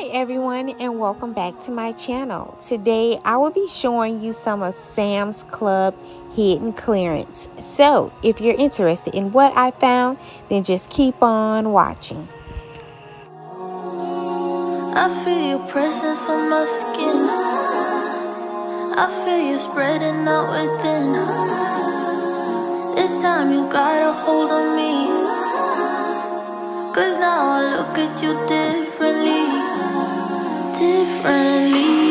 Hi everyone and welcome back to my channel. Today I will be showing you some of Sam's Club hidden clearance. So if you're interested in what I found, then just keep on watching. I feel your presence on my skin. I feel you spreading out within. This time you got a hold on me. Cause now I look at you differently. Differently.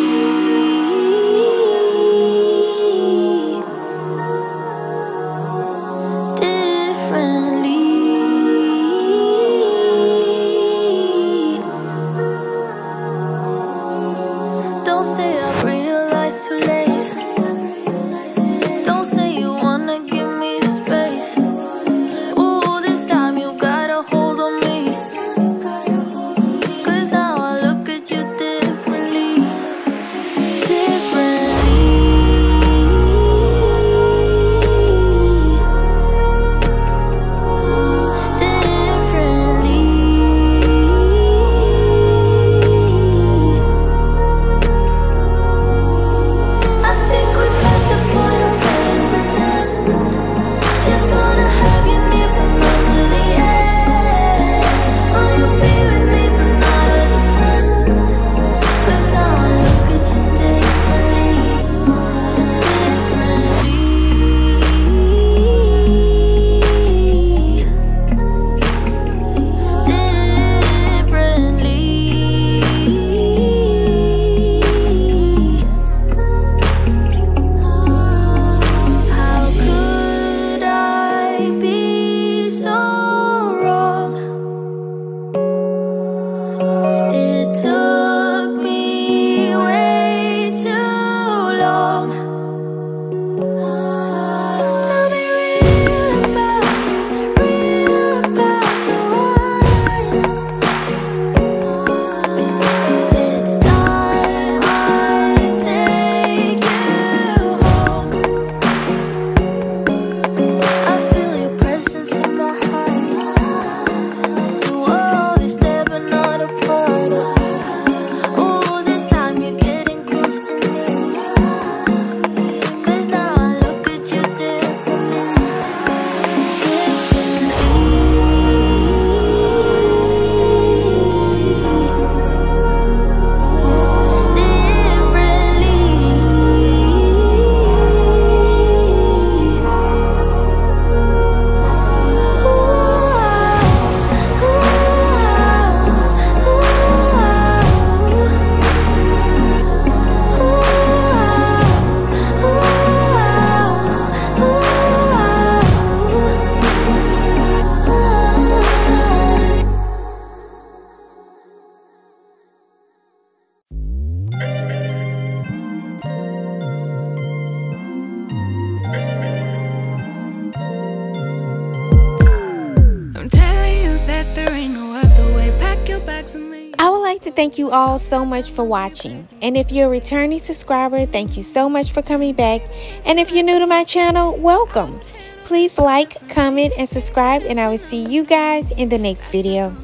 I would like to thank you all so much for watching. And if you're a returning subscriber, thank you so much for coming back. And if you're new to my channel, welcome. Please like, comment, and subscribe, and I will see you guys in the next video.